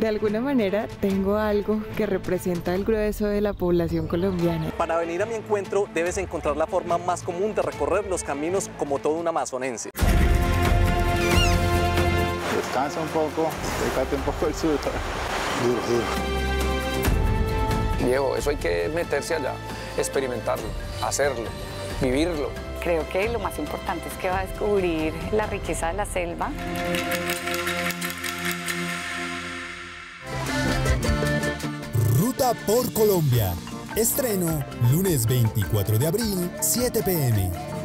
De alguna manera tengo algo que representa el grueso de la población colombiana. Para venir a mi encuentro debes encontrar la forma más común de recorrer los caminos como todo un amazonense. Descansa un poco, déjate un poco el sudor. Duro, duro. Viejo, eso hay que meterse allá, experimentarlo, hacerlo, vivirlo. Creo que lo más importante es que va a descubrir la riqueza de la selva. Por Colombia. Estreno lunes 24 de abril, 7 pm.